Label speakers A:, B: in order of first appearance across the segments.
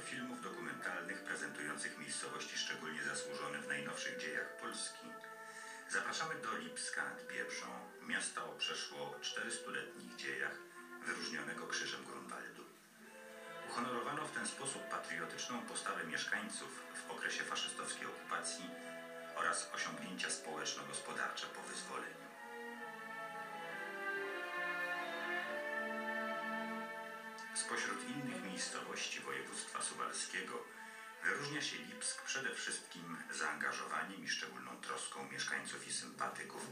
A: filmów dokumentalnych prezentujących miejscowości szczególnie zasłużone w najnowszych dziejach Polski, zapraszamy do Lipska nad Biebrzą, miasta o przeszło 400-letnich dziejach, wyróżnionego Krzyżem Grunwaldu. Uhonorowano w ten sposób patriotyczną postawę mieszkańców w okresie faszystowskiej okupacji oraz osiągnięcia społeczno-gospodarcze po wyzwoleniu. Spośród innych miejscowości województwa suwalskiego wyróżnia się Lipsk przede wszystkim zaangażowaniem i szczególną troską mieszkańców i sympatyków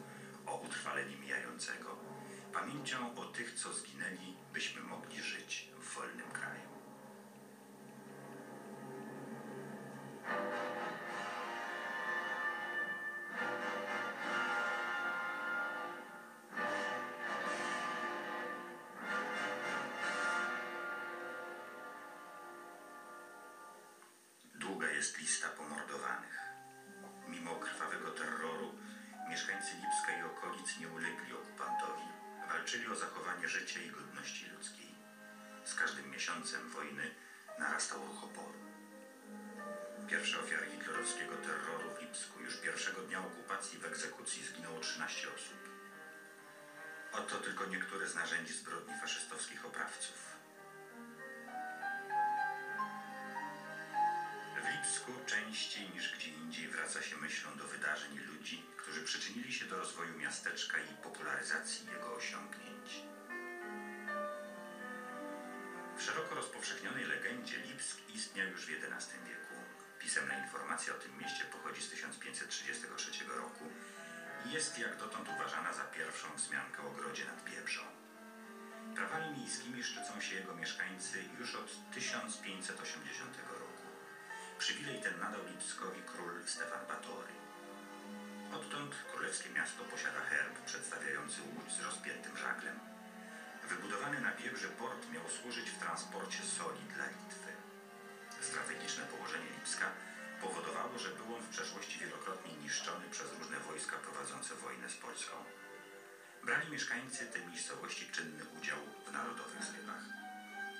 A: o utrwalenie mijającego, pamięcią o tych, co zginęli, byśmy mogli żyć w wolnym kraju. Zachowanie życia i godności ludzkiej. Z każdym miesiącem wojny narastał ruch oporu. Pierwsze ofiary hitlerowskiego terroru w Lipsku. Już pierwszego dnia okupacji w egzekucji zginęło 13 osób. Oto tylko niektóre z narzędzi zbrodni faszystowskich oprawców. Częściej niż gdzie indziej wraca się myślą do wydarzeń ludzi, którzy przyczynili się do rozwoju miasteczka i popularyzacji jego osiągnięć. W szeroko rozpowszechnionej legendzie Lipsk istniał już w XI wieku. Pisemna informacja o tym mieście pochodzi z 1533 roku i jest jak dotąd uważana za pierwszą wzmiankę o ogrodzie nad Biebrzą. Prawami miejskimi szczycą się jego mieszkańcy już od 1580 roku. Przywilej ten nadał Lipskowi król Stefan Batory. Odtąd królewskie miasto posiada herb przedstawiający łódź z rozpiętym żaglem. Wybudowany na Biebrze port miał służyć w transporcie soli dla Litwy. Strategiczne położenie Lipska powodowało, że był on w przeszłości wielokrotnie niszczony przez różne wojska prowadzące wojnę z Polską. Brali mieszkańcy tej miejscowości czynny udział w narodowych zrywach.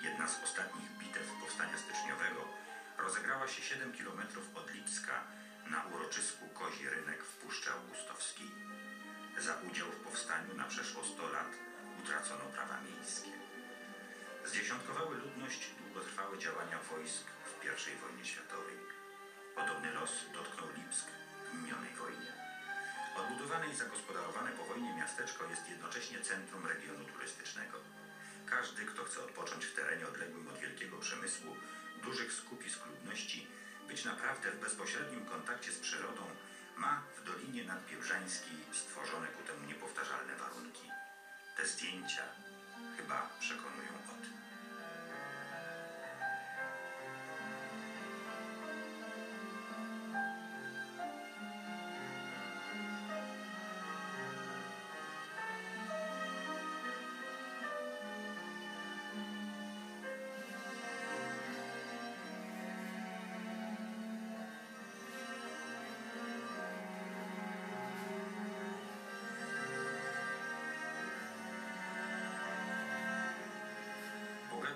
A: Jedna z ostatnich bitew powstania styczniowego rozegrała się 7 km od Lipska na uroczysku Kozi Rynek w Puszczy Augustowskiej. Za udział w powstaniu na przeszło 100 lat utracono prawa miejskie. Zdziesiątkowały ludność długotrwałe działania wojsk w I wojnie światowej. Podobny los dotknął Lipsk w minionej wojnie. Odbudowane i zagospodarowane po wojnie miasteczko jest jednocześnie centrum regionu turystycznego. Każdy, kto chce odpocząć w terenie odległym od wielkiego przemysłu, dużych skupisk ludności, być naprawdę w bezpośrednim kontakcie z przyrodą, ma w Dolinie Nadbiebrzańskiej stworzone ku temu niepowtarzalne warunki. Te zdjęcia chyba przekonują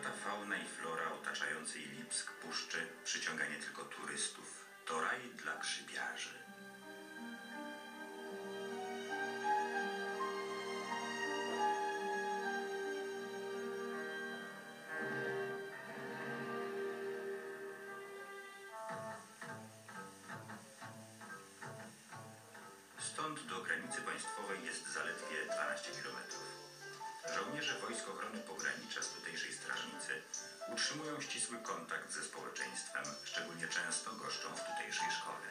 A: Bogata fauna i flora otaczającej Lipsk Puszczy przyciąga nie tylko turystów. To raj dla grzybiarzy. Stąd do granicy państwowej jest zaledwie 12 kilometrów. Żołnierze Wojsk Ochrony Pogranicza z tutejszej strażnicy utrzymują ścisły kontakt ze społeczeństwem, szczególnie często goszczą w tutejszej szkole.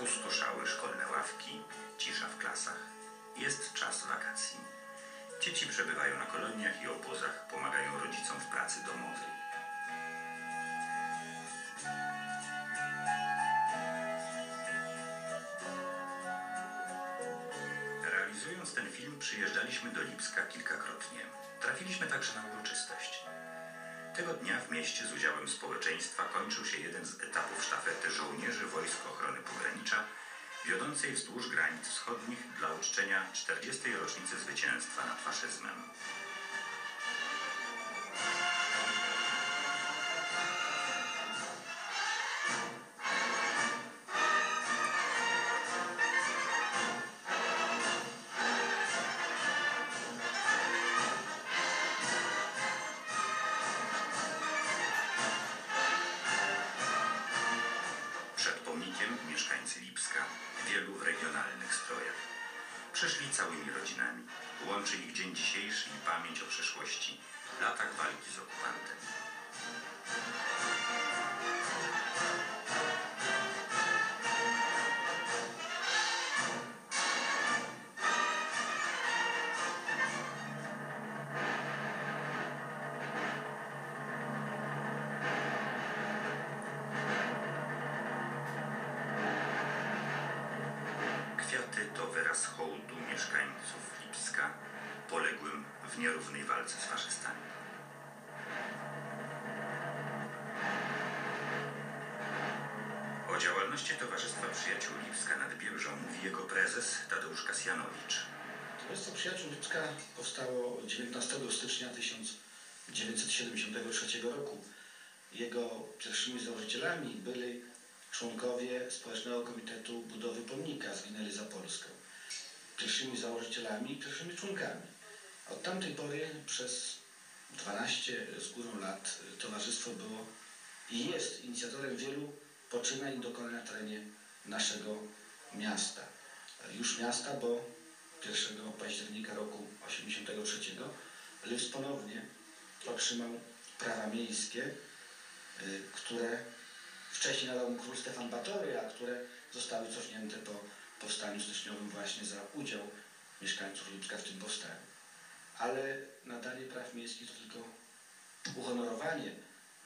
A: Opustoszały szkolne ławki, cisza w klasach. Jest czas wakacji. Dzieci przebywają na koloniach i obozach, pomagają rodzicom w pracy domowej. Realizując ten film przyjeżdżaliśmy do Lipska kilkakrotnie. Trafiliśmy także na uroczystość. Tego dnia w mieście z udziałem społeczeństwa kończył się jeden z etapów sztafety żołnierzy Wojsk Ochrony Pogranicza wiodącej wzdłuż granic wschodnich dla uczczenia 40. rocznicy zwycięstwa nad faszyzmem. Łączy ich dzień dzisiejszy i pamięć o przeszłości, latach walki z okupantem. Działalności Towarzystwa Przyjaciół Lipska nad Biebrzą mówi jego prezes Tadeusz Kasjanowicz.
B: Towarzystwo Przyjaciół Lipska powstało 19 stycznia 1973 roku. Jego pierwszymi założycielami byli członkowie Społecznego Komitetu Budowy Pomnika Zginęli za Polskę. Pierwszymi założycielami i pierwszymi członkami. Od tamtej pory przez 12 z górą lat towarzystwo było i jest inicjatorem wielu poczynań i dokonań na terenie naszego miasta. Już miasta, bo 1 października roku 1983 Lys ponownie otrzymał prawa miejskie, y, które wcześniej nadał mu król Stefan Batory, a które zostały cofnięte po powstaniu styczniowym właśnie za udział mieszkańców Lipska w tym powstaniu. Ale nadanie praw miejskich to tylko uhonorowanie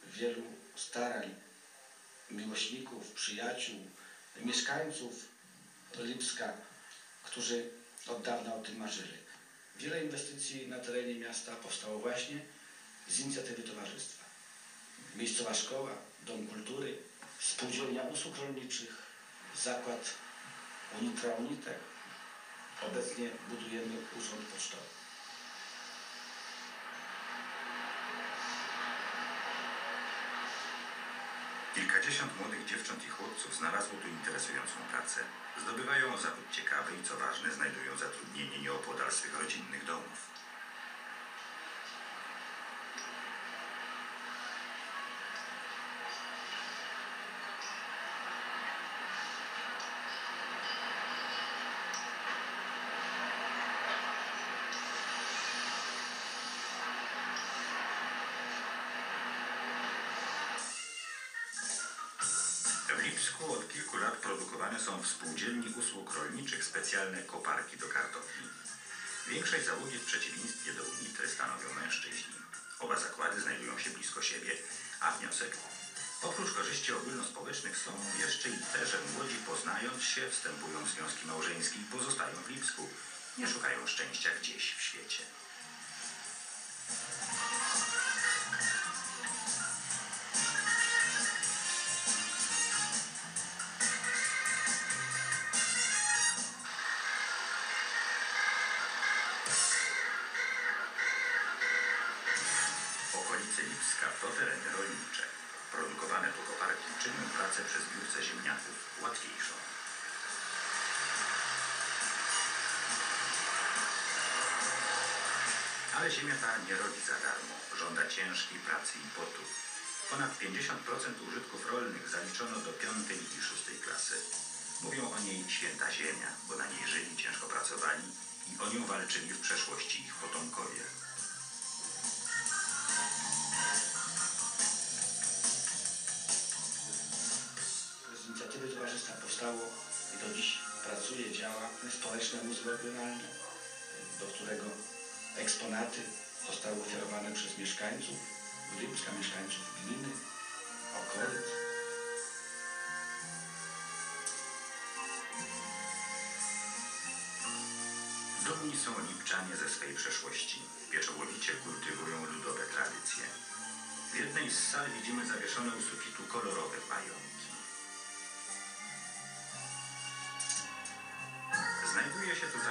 B: wielu starań miłośników, przyjaciół, mieszkańców Lipska, którzy od dawna o tym marzyli. Wiele inwestycji na terenie miasta powstało właśnie z inicjatywy towarzystwa. Miejscowa szkoła, dom kultury, spółdzielnia usług rolniczych, zakład Unitra Unitek. Obecnie budujemy urząd pocztowy.
A: Kilkadziesiąt młodych dziewcząt i chłopców znalazło tu interesującą pracę. Zdobywają zawód ciekawy i co ważne, znajdują zatrudnienie nieopodal swych rodzinnych domów. Kilku lat produkowane są w spółdzielni usług rolniczych specjalne koparki do kartofli. Większość załogi w przeciwieństwie do Unitry stanowią mężczyźni. Oba zakłady znajdują się blisko siebie, a wniosek? Oprócz korzyści ogólnospołecznych są jeszcze i te, że młodzi poznając się, wstępują w związki małżeńskie i pozostają w Lipsku. Nie szukają szczęścia gdzieś w świecie. Okolice Lipska to tereny rolnicze. Produkowane tu koparki czynią pracę przy zbiórce ziemniaków łatwiejszą. Ale ziemia ta nie rodzi za darmo. Żąda ciężkiej pracy i potu. Ponad 50% użytków rolnych zaliczono do piątej i szóstej klasy. Mówią o niej święta ziemia, bo na niej żyli, ciężko pracowali i o nią walczyli w przeszłości ich potomkowie.
B: Powstało i do dziś pracuje, działa Społeczne Muzeum Regionalne, do którego eksponaty zostały ofiarowane przez mieszkańców Lipska, mieszkańców gminy, okolic.
A: Dumni są Lipczanie ze swej przeszłości. Pieczołowicie kultywują ludowe tradycje. W jednej z sal widzimy zawieszone u sufitu kolorowe pająki.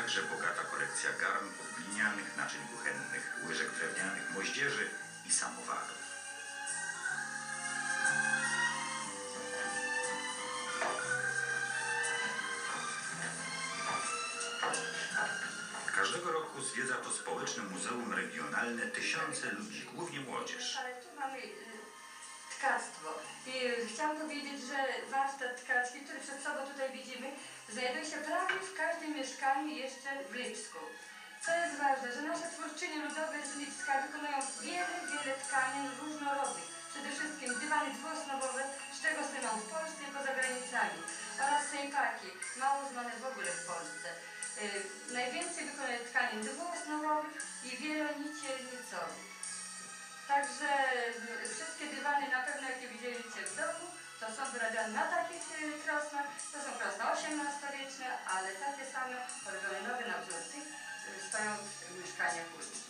A: Także bogata kolekcja garnków glinianych, naczyń kuchennych, łyżek drewnianych, moździerzy i samowarów. Każdego roku zwiedza to Społeczne Muzeum Regionalne tysiące ludzi, głównie młodzież.
C: Ale tu mamy y, tkactwo. I y, chciałam powiedzieć, że warsztat tkacki, który przed sobą tutaj widzimy, znajduje się prawie w każdym mieszkaniu jeszcze w Lipsku. Co jest ważne, że nasze twórczynie ludowe z Lipska wykonują wiele, wiele tkanin różnorodnych. Przede wszystkim dywany dwuosnowowe, z czego słyną w Polsce i poza granicami. Oraz sejpaki, mało znane w ogóle w Polsce. Y, najwięcej wykonuje tkanin dwuosnowowych i wielonicielnicowych. Także y, wszystkie dywany na pewno jakie widzieliście w domu, to są wyrabiane na takich y, krosnach, to są krosna XVIII-wieczne, ale takie same robione nowe na wzór tych y, stoją w mieszkaniach ulic.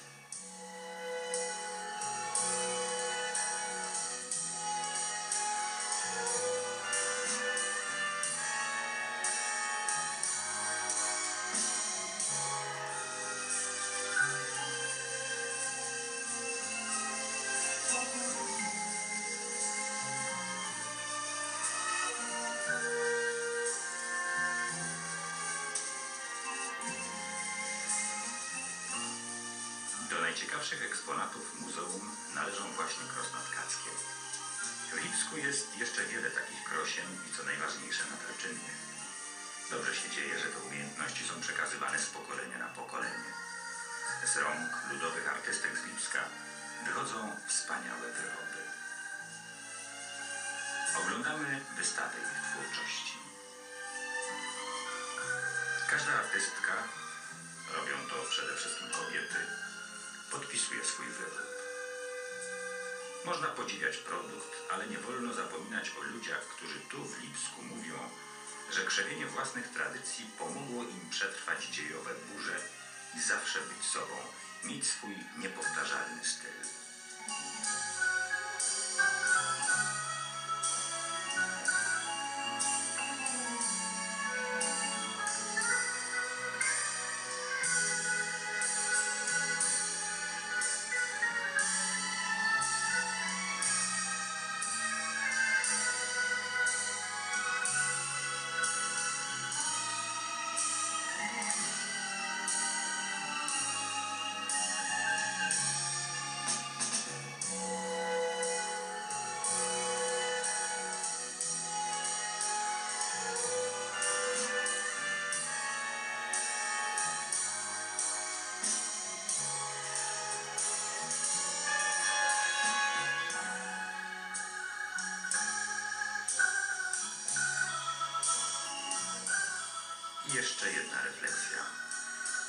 A: Najciekawszych eksponatów muzeum należą właśnie krosna tkackie. W Lipsku jest jeszcze wiele takich krosien i co najważniejsze natarczynnych. Dobrze się dzieje, że te umiejętności są przekazywane z pokolenia na pokolenie. Z rąk ludowych artystek z Lipska wychodzą wspaniałe wyroby. Oglądamy wystawę ich twórczości. Każda artystka, robią to przede wszystkim kobiety, podpisuje swój wyrób. Można podziwiać produkt, ale nie wolno zapominać o ludziach, którzy tu w Lipsku mówią, że krzewienie własnych tradycji pomogło im przetrwać dziejowe burze i zawsze być sobą, mieć swój niepowtarzalny styl. Jeszcze jedna refleksja.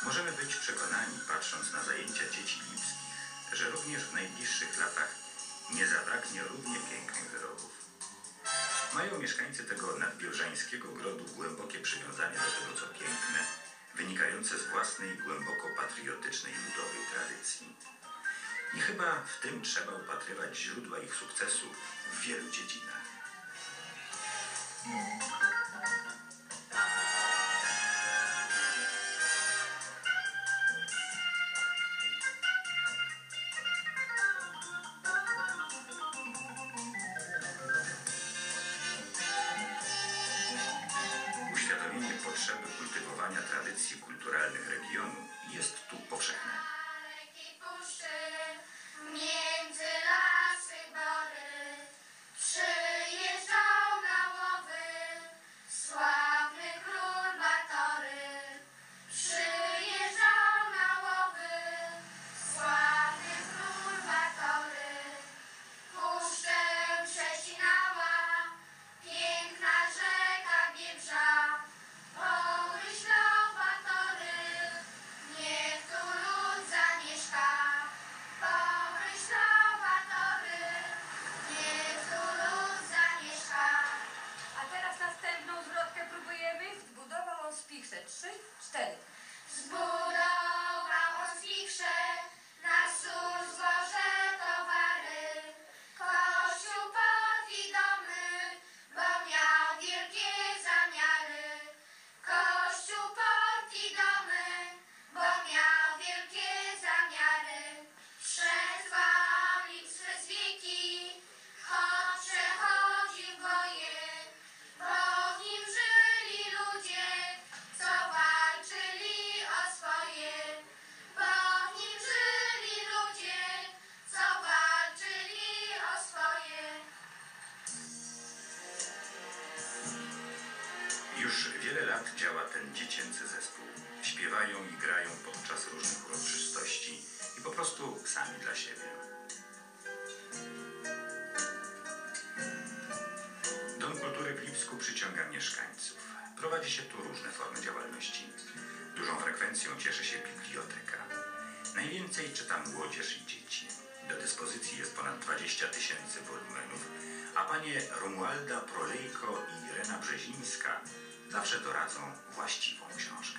A: Możemy być przekonani, patrząc na zajęcia dzieci lipskich, że również w najbliższych latach nie zabraknie równie pięknych wyrobów. Mają mieszkańcy tego nadbielżańskiego grodu głębokie przywiązanie do tego, co piękne, wynikające z własnej, głęboko patriotycznej ludowej tradycji. I chyba w tym trzeba upatrywać źródła ich sukcesu w wielu dziedzinach. Romualda Prolejko i Irena Brzezińska zawsze doradzą właściwą książkę.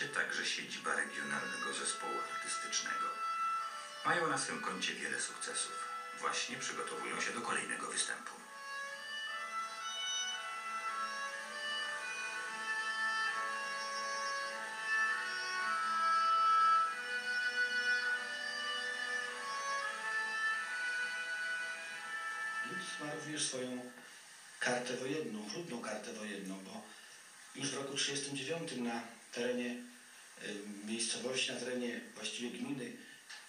A: Mieści się także siedziba Regionalnego Zespołu Artystycznego. Mają na swym koncie wiele sukcesów. Właśnie przygotowują się do kolejnego występu.
B: Ma również swoją kartę wojenną, chlubną kartę wojenną, bo już w roku 1939 na terenie miejscowości, na terenie właściwie gminy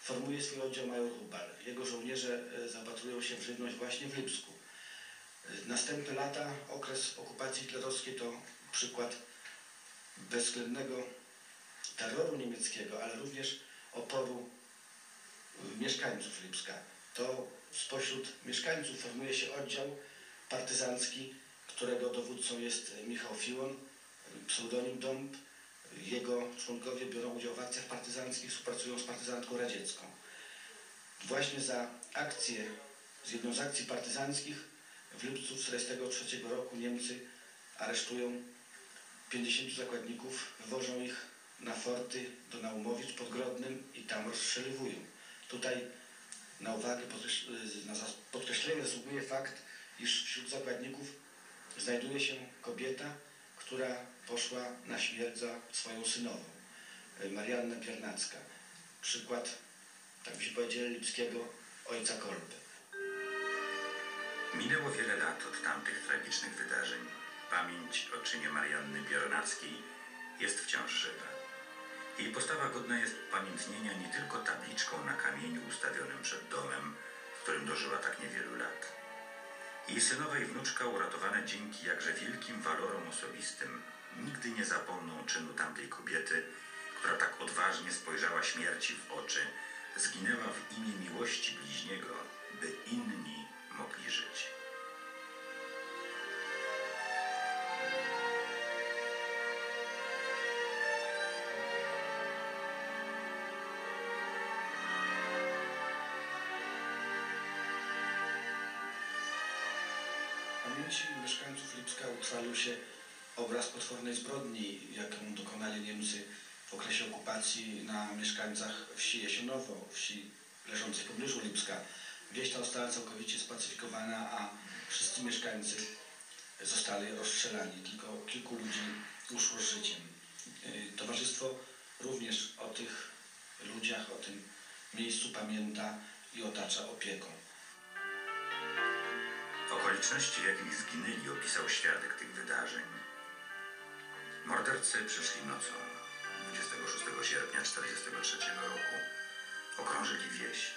B: formuje swój oddział major Hubal. Jego żołnierze y, zapatrują się w żywność właśnie w Lipsku. Y, Następne lata, okres okupacji hitlerowskiej to przykład bezwzględnego terroru niemieckiego, ale również oporu y, mieszkańców Lipska. To spośród mieszkańców formuje się oddział partyzancki, którego dowódcą jest Michał Fiłon, pseudonim Dąb. Jego członkowie biorą udział w akcjach partyzanckich, współpracują z partyzantką radziecką. Właśnie za akcję, z jedną z akcji partyzanckich w lipcu 1943 roku Niemcy aresztują 50 zakładników, wywożą ich na forty do Naumowic pod Grodnem i tam rozstrzeliwują. Tutaj na uwagę podkreś- na podkreślenie zasługuje fakt, iż wśród zakładników znajduje się kobieta, która poszła na śmierć za swoją synową, e, Marianna Biernacka. Przykład, tak by się powiedzieli, lipskiego ojca Kolby.
A: Minęło wiele lat od tamtych tragicznych wydarzeń. Pamięć o czynie Marianny Biernackiej jest wciąż żywa. Jej postawa godna jest pamiętnienia nie tylko tabliczką na kamieniu ustawionym przed domem, w którym dożyła tak niewielu lat. Jej i wnuczka uratowane dzięki jakże wielkim walorom osobistym nigdy nie zapomną czynu tamtej kobiety, która tak odważnie spojrzała śmierci w oczy, zginęła w imię miłości bliźniego, by inni mogli żyć.
B: Pamięci mieszkańców Lipska utrwalił się obraz potwornej zbrodni, jaką dokonali Niemcy w okresie okupacji na mieszkańcach wsi Jesionowo, wsi leżącej w pobliżu Lipska. Wieś ta została całkowicie spacyfikowana, a wszyscy mieszkańcy zostali rozstrzelani. Tylko kilku ludzi uszło z życiem. Y, Towarzystwo również o tych ludziach, o tym miejscu pamięta i otacza opieką.
A: Okoliczności, w jakich zginęli, opisał świadek tych wydarzeń. Mordercy przyszli nocą 26 sierpnia 1943 roku. Okrążyli wieś.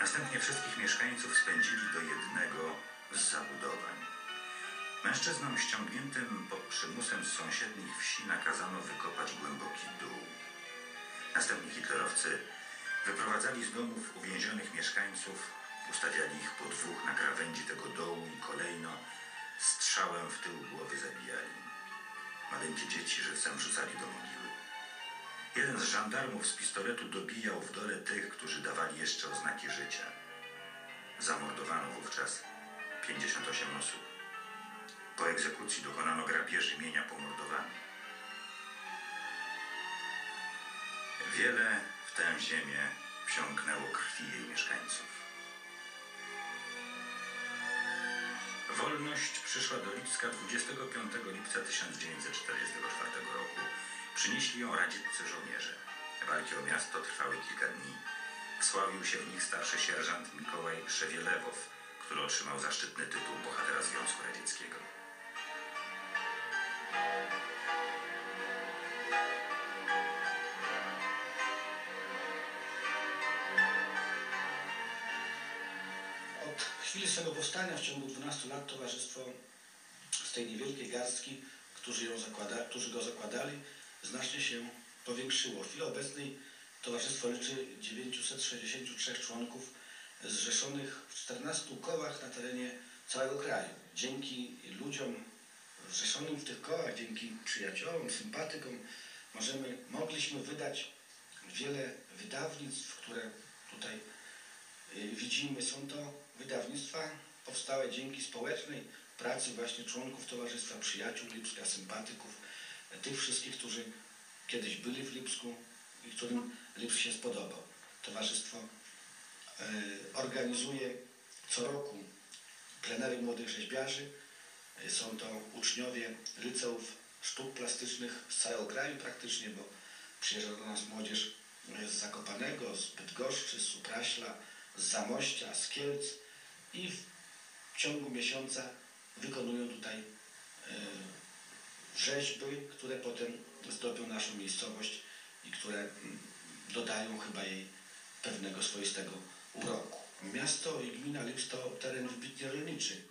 A: Następnie wszystkich mieszkańców spędzili do jednego z zabudowań. Mężczyznom ściągniętym pod przymusem z sąsiednich wsi nakazano wykopać głęboki dół. Następnie hitlerowcy wyprowadzali z domów uwięzionych mieszkańców, ustawiali ich po dwóch na krawędzi tego dołu i kolejno strzałem w tył głowy zabijali. Maleńkie dzieci żywcem wrzucali do mogiły. Jeden z żandarmów z pistoletu dobijał w dole tych, którzy dawali jeszcze oznaki życia. Zamordowano wówczas 58 osób. Po egzekucji dokonano grabieży mienia pomordowanych. Wiele w tę ziemię wsiąknęło krwi jej mieszkańców. Wolność przyszła do Lipska 25 lipca 1944 roku. Przynieśli ją radzieccy żołnierze. Walki o miasto trwały kilka dni. Wsławił się w nich starszy sierżant Mikołaj Szewielewow, który otrzymał zaszczytny tytuł bohatera Związku Radzieckiego.
B: Chwili swego powstania w ciągu 12 lat towarzystwo z tej niewielkiej garstki, którzy, ją zakłada, którzy go zakładali, znacznie się powiększyło. W chwili obecnej towarzystwo liczy 963 członków zrzeszonych w 14 kołach na terenie całego kraju. Dzięki ludziom zrzeszonym w tych kołach, dzięki przyjaciołom, sympatykom, możemy, mogliśmy wydać wiele wydawnictw, które tutaj y, widzimy. Są to wydawnictwa powstałe dzięki społecznej pracy właśnie członków Towarzystwa Przyjaciół Lipska, sympatyków, e, tych wszystkich, którzy kiedyś byli w Lipsku i którym Lipsk się spodobał. Towarzystwo e, organizuje co roku plenery młodych rzeźbiarzy. E, Są to uczniowie liceów sztuk plastycznych z całego kraju praktycznie, bo przyjeżdża do nas młodzież z Zakopanego, z Bydgoszczy, z Supraśla, z Zamościa, z Kielc i w ciągu miesiąca wykonują tutaj e, rzeźby, które potem zdobią naszą miejscowość i które mm, dodają chyba jej pewnego swoistego uroku. Miasto i gmina Lips to teren wybitnie rolniczy.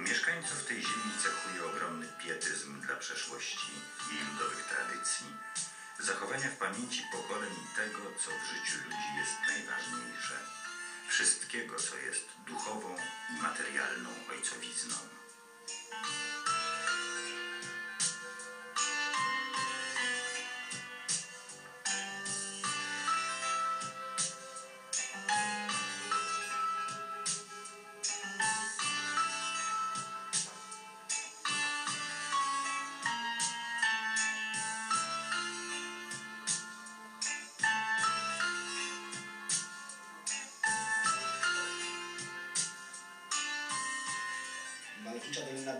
A: Mieszkańców tej ziemi cechuje ogromny pietyzm dla przeszłości i ludowych tradycji, zachowania w pamięci pokoleń tego, co w życiu ludzi jest najważniejsze, wszystkiego, co jest duchową i materialną ojcowizną.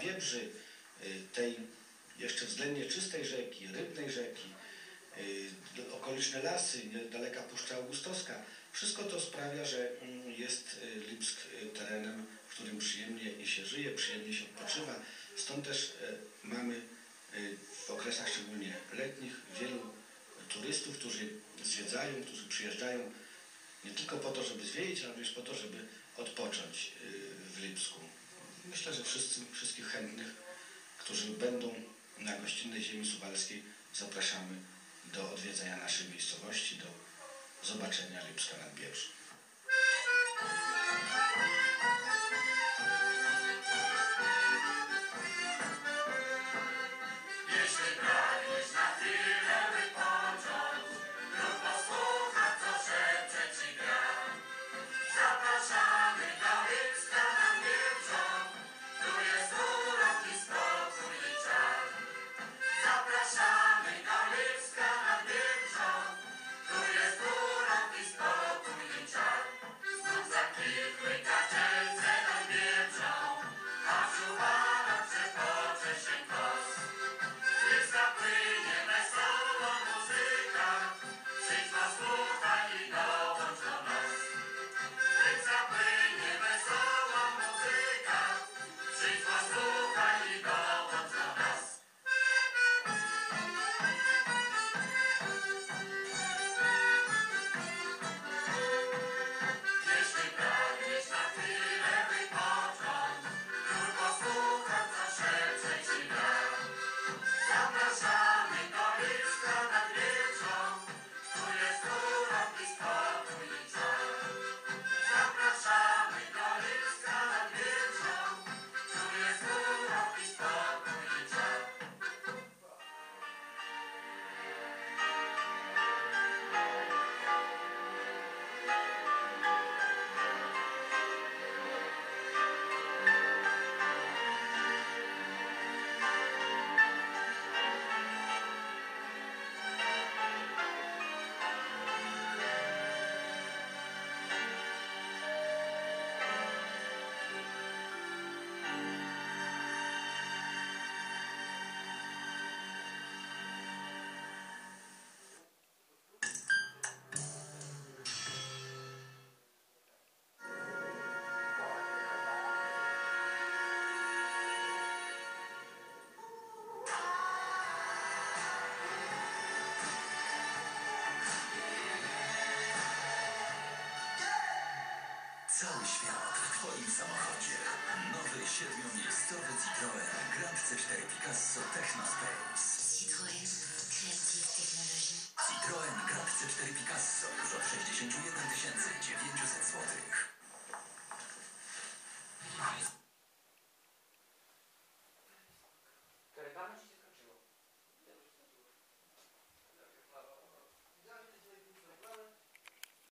B: Biebrzy, y, tej jeszcze względnie czystej rzeki, rybnej rzeki, y, okoliczne lasy, niedaleka Puszcza Augustowska. Wszystko to sprawia, że mm, jest y, Lipsk terenem, w którym przyjemnie się żyje, przyjemnie się odpoczywa. Stąd też mamy w okresach szczególnie letnich wielu turystów, którzy zwiedzają, którzy przyjeżdżają nie tylko po to, żeby zwiedzić, ale również po to, żeby odpocząć w Lipsku. Myślę, że wszyscy, wszystkich chętnych, którzy będą na gościnnej ziemi suwalskiej, zapraszamy do odwiedzenia naszej miejscowości, do zobaczenia Lipska nad Biebrzą.
D: Twoim samochodzie. Nowy siedmiomiejscowy Citroën Grand C4 Picasso Technospace.
E: Citroën, créative technologie.
D: Citroën Grand C4 Picasso już od 61 900